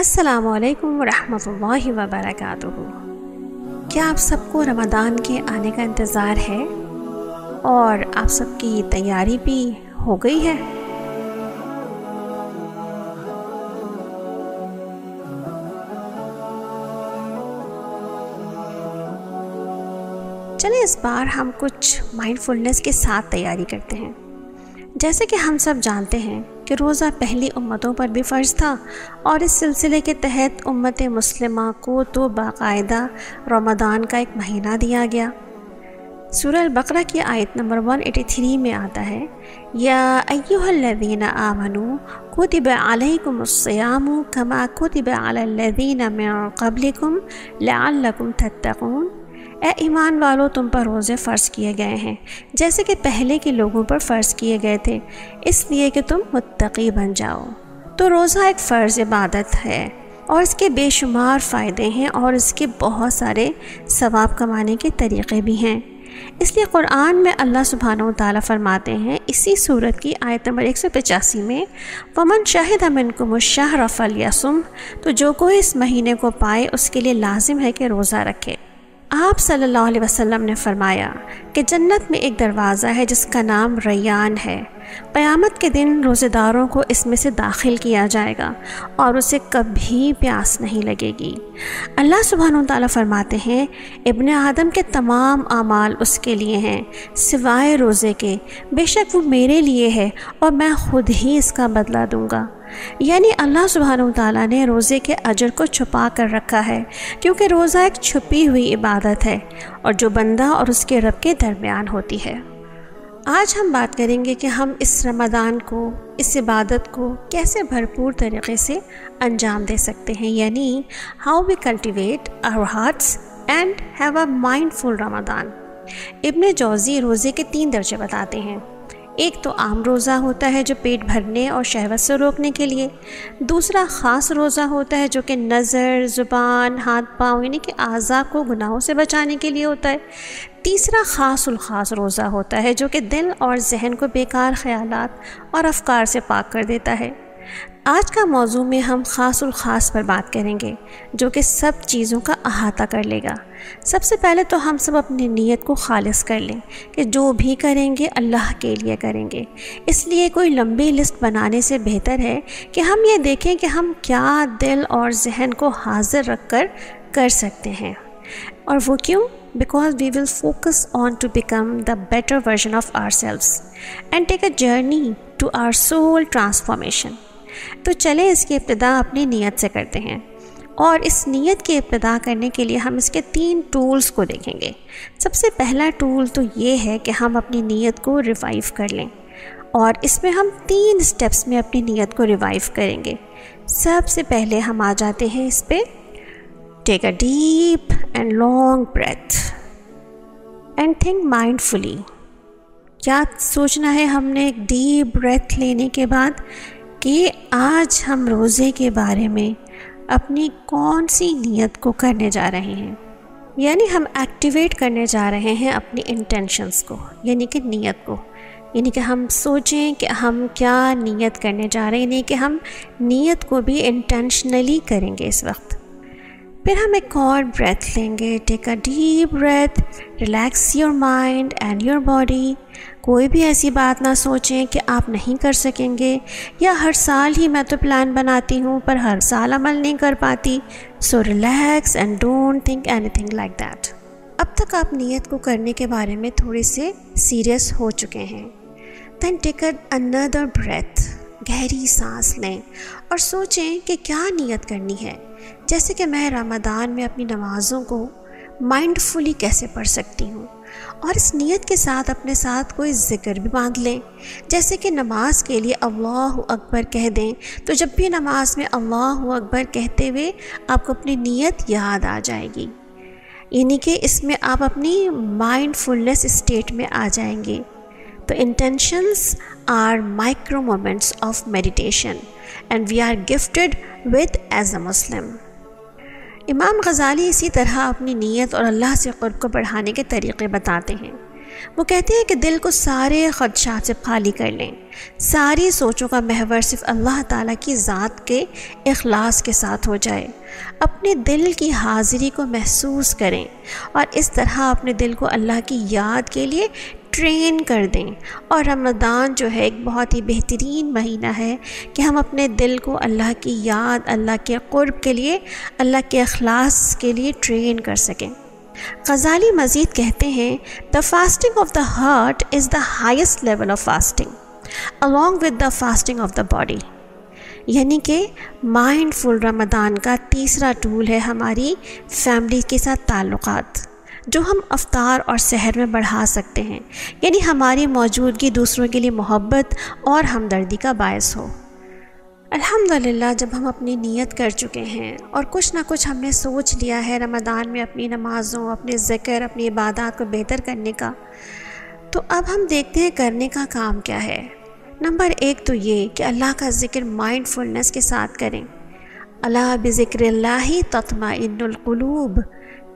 असलकम वरहमल वबरक क्या आप सबको रमदान के आने का इंतज़ार है? और आप सबकी तैयारी भी हो गई है? चलिए इस बार हम कुछ माइंडफुलनेस के साथ तैयारी करते हैं। जैसे कि हम सब जानते हैं कि रोज़ा पहली उम्मतों पर भी फ़र्ज़ था और इस सिलसिले के तहत उम्मत मुस्लिमा को तो बाकायदा रमदान का एक महीना दिया गया। सूरह बकरा की आयत नंबर 183 में आता है, या अयुहल्लदीन आमनु कुतिब अलैकुमुस्सियामु कमा कुतिब अलल्लदीन मिन क़ब्लिकुम लअल्लकुम तत्तक़ून। ए ईमान वालों, तुम पर रोज़े फ़र्ज़ किए गए हैं, जैसे कि पहले के लोगों पर फ़र्ज़ किए गए थे, इसलिए कि तुम मुत्तकी बन जाओ। तो रोज़ा एक फ़र्ज़ इबादत है, और इसके बेशुमार फ़ायदे हैं, और इसके बहुत सारे सवाब कमाने के तरीक़े भी हैं। इसलिए क़ुरान में अल्लाह सुबहान ताली फरमाते हैं, इसी सूरत की आयत नंबर एक सौ पचासी में, वमन शाहिद अमिन को मुशाह रफ़ल यसुम तो जो कोई इस महीने को पाए, उसके लिए लाजिम है कि रोज़ा रखे। आप सल्लल्लाहु अलैहि वसल्लम ने फरमाया कि जन्नत में एक दरवाज़ा है जिसका नाम रैयान है। क़यामत के दिन रोज़ेदारों को इसमें से दाखिल किया जाएगा और उसे कभी प्यास नहीं लगेगी। अल्लाह सुबहान ताली फरमाते हैं, इब्न आदम के तमाम आमाल उसके लिए हैं, सिवाय रोज़े के। बेशक वो मेरे लिए है और मैं ख़ुद ही इसका बदला दूँगा। यानी अल्लाह सुबहान ताली ने रोज़े के अजर को छुपा कर रखा है, क्योंकि रोज़ा एक छुपी हुई इबादत है और जो बंदा और उसके रब के दरमियान होती है। आज हम बात करेंगे कि हम इस रमदान को, इस इबादत को कैसे भरपूर तरीके से अंजाम दे सकते हैं, यानी how we cultivate our hearts and have a mindful Ramadan Ibn Jawzi रोज़े के तीन दर्जे बताते हैं। एक तो आम रोज़ा होता है जो पेट भरने और शहवत से रोकने के लिए। दूसरा ख़ास रोज़ा होता है जो कि नज़र, ज़ुबान, हाथ, पाँव, यानी कि अज़ा को गुनाहों से बचाने के लिए होता है। तीसरा ख़ास रोज़ा होता है जो कि दिल और जहन को बेकार ख्याल और अफकार से पाक कर देता है। आज का मौजू में हम ख़ास ख़ास पर बात करेंगे, जो कि सब चीज़ों का अहाता कर लेगा। सबसे पहले तो हम सब अपनी नीयत को खालिस कर लें कि जो भी करेंगे, अल्लाह के लिए करेंगे। इसलिए कोई लंबी लिस्ट बनाने से बेहतर है कि हम ये देखें कि हम क्या दिल और जहन को हाजिर रख कर कर सकते हैं। और वो क्यों? Because we will focus on to become the better version of our self and take a journey to our soul transformation तो चले इसकी इब्तदा अपनी नीयत से करते हैं। और इस नीयत की इब्तदा करने के लिए हम इसके तीन टूल्स को देखेंगे। सबसे पहला टूल तो ये है कि हम अपनी नीयत को रिवाइव कर लें। और इसमें हम तीन स्टेप्स में अपनी नीयत को रिवाइव करेंगे। सबसे पहले हम आ जाते हैं इस पर take a deep and long breath and think mindfully क्या सोचना है हमने एक डीप ब्रेथ लेने के बाद? कि आज हम रोज़े के बारे में अपनी कौन सी नीयत को करने जा रहे हैं? यानी हम एक्टिवेट करने जा रहे हैं अपनी इंटेंशंस को, यानी कि नीयत को। यानी कि हम सोचें कि हम क्या नीयत करने जा रहे हैं, यानी कि हम नीयत को भी इंटेंशनली करेंगे इस वक्त। फिर हम एक और ब्रेथ लेंगे take a deep breath relax your mind and your body कोई भी ऐसी बात ना सोचें कि आप नहीं कर सकेंगे। या हर साल ही मैं तो प्लान बनाती हूँ, पर हर साल अमल नहीं कर पाती। So relax and don't think anything like that अब तक आप नीयत को करने के बारे में थोड़े से सीरियस हो चुके हैं। दैन टेक अनदर ब्रेथ गहरी सांस लें और सोचें कि क्या नीयत करनी है। जैसे कि मैं रमदान में अपनी नमाज़ों को माइंडफुली कैसे पढ़ सकती हूँ। और इस नीयत के साथ अपने साथ कोई ज़िक्र भी बाँध लें। जैसे कि नमाज़ के लिए अल्लाह अकबर कह दें तो जब भी नमाज़ में अल्लाह अकबर कहते हुए आपको अपनी नीयत याद आ जाएगी। यानी कि इसमें आप अपनी माइंडफुलनेस स्टेट में आ जाएँगे। तो intentions are micro moments of meditation and we are gifted with as a Muslim इमाम गज़ाली इसी तरह अपनी नीयत और अल्लाह से क़ुर्ब को बढ़ाने के तरीक़े बताते हैं। वो कहते हैं कि दिल को सारे खदशात से खाली कर लें। सारी सोचों का महवर सिर्फ़ अल्लाह ताला की ज़ात के अखलास के साथ हो जाए। अपने दिल की हाज़िरी को महसूस करें और इस तरह अपने दिल को अल्लाह की याद के लिए ट्रेन कर दें। और रमदान जो है एक बहुत ही बेहतरीन महीना है कि हम अपने दिल को अल्लाह की याद, अल्लाह के क़ुर्ब के लिए, अल्लाह के अखलास के लिए ट्रेन कर सकें। गज़ाली मज़ीद कहते हैं the fasting of the heart is the highest level of fasting along with the fasting of the body यानी कि माइंडफुल रमदान का तीसरा टूल है हमारी फैमिली के साथ ताल्लुक़ात। जो हम अवतार और शहर में बढ़ा सकते हैं। यानी हमारी मौजूदगी दूसरों के लिए मोहब्बत और हमदर्दी का बायस हो। अल्हम्दुलिल्लाह, जब हम अपनी नीयत कर चुके हैं और कुछ ना कुछ हमने सोच लिया है रमदान में अपनी नमाज़ों, अपने ज़िक्र, अपनी इबादत को बेहतर करने का तो अब हम देखते हैं करने का काम क्या है। नंबर एक तो ये कि अल्लाह का ज़िक्र माइंडफुलनेस के साथ करें। अल्लाह बिज़िक्र तत्मा इन्नकुलूब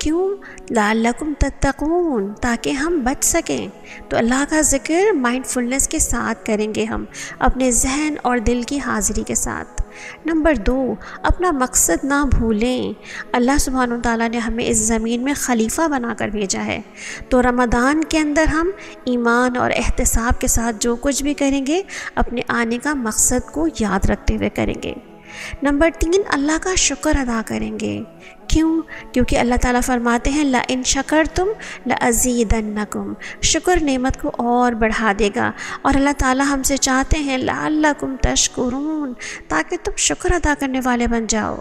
क्यों? लालकुम तत्तकून, ताकि हम बच सकें। तो अल्लाह का ज़िक्र माइंडफुलनेस के साथ करेंगे हम, अपने जहन और दिल की हाज़िरी के साथ। नंबर दो, अपना मकसद ना भूलें। अल्लाह सुबहान ताली ने हमें इस ज़मीन में खलीफा बनाकर भेजा है। तो रमदान के अंदर हम ईमान और एहतसाब के साथ जो कुछ भी करेंगे, अपने आने का मकसद को याद रखते हुए करेंगे। नंबर तीन, अल्लाह का शुक्र अदा करेंगे। क्यों? क्योंकि अल्लाह ताला फरमाते हैं, ला इन शकर तुम ला अजीदन्नकुम। शुक्र नेमत को और बढ़ा देगा। और अल्लाह ताला हमसे चाहते हैं ला तशकुरून, ताकि तुम शुक्र अदा करने वाले बन जाओ।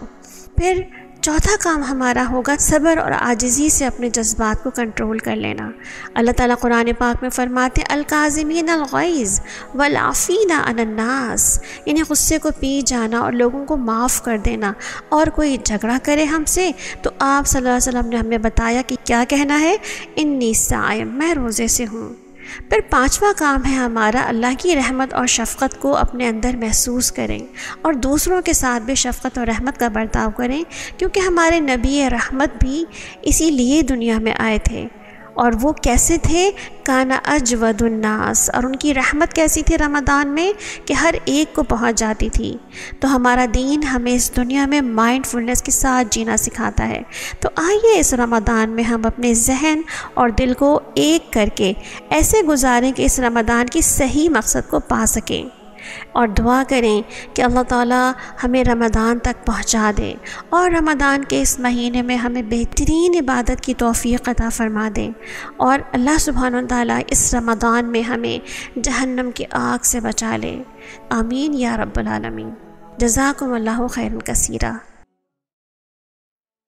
फिर चौथा काम हमारा होगा सब्र और आजिज़ी से अपने जज्बात को कंट्रोल कर लेना। अल्लाह ताला कुरान पाक में फरमाते अलकाज़मीन अलगैज़ वलाफ़ीना अनन्नास इन्हें गुस्से को पी जाना और लोगों को माफ़ कर देना। और कोई झगड़ा करे हमसे तो आप सल्लल्लाहु अलैहि वसल्लम ने हमें बताया कि क्या कहना है? इन्नी सायम, मैं रोज़े से हूँ। फिर पांचवा काम है हमारा अल्लाह की रहमत और शफ़क़त को अपने अंदर महसूस करें और दूसरों के साथ भी शफ़क़त और रहमत का बर्ताव करें, क्योंकि हमारे नबी रहमत भी इसीलिए दुनिया में आए थे। और वो कैसे थे? काना अजवदुन्नास। और उनकी रहमत कैसी थी रमदान में? कि हर एक को पहुँच जाती थी। तो हमारा दीन हमें इस दुनिया में माइंडफुलनेस के साथ जीना सिखाता है। तो आइए इस रमदान में हम अपने जहन और दिल को एक करके ऐसे गुजारें कि इस रमदान की सही मकसद को पा सकें। और दुआ करें कि अल्लाह ताला हमें रमदान तक पहुँचा दे और रमदान के इस महीने में हमें बेहतरीन इबादत की तोफ़ी अदा फ़रमा दे और अल्लाह सुबहान ताली इस रमदान में हमें जहन्नम की आग से बचा ले। आमीन या रब्बुल आलमीन। जज़ाकुम अल्लाह खैर कसीरा।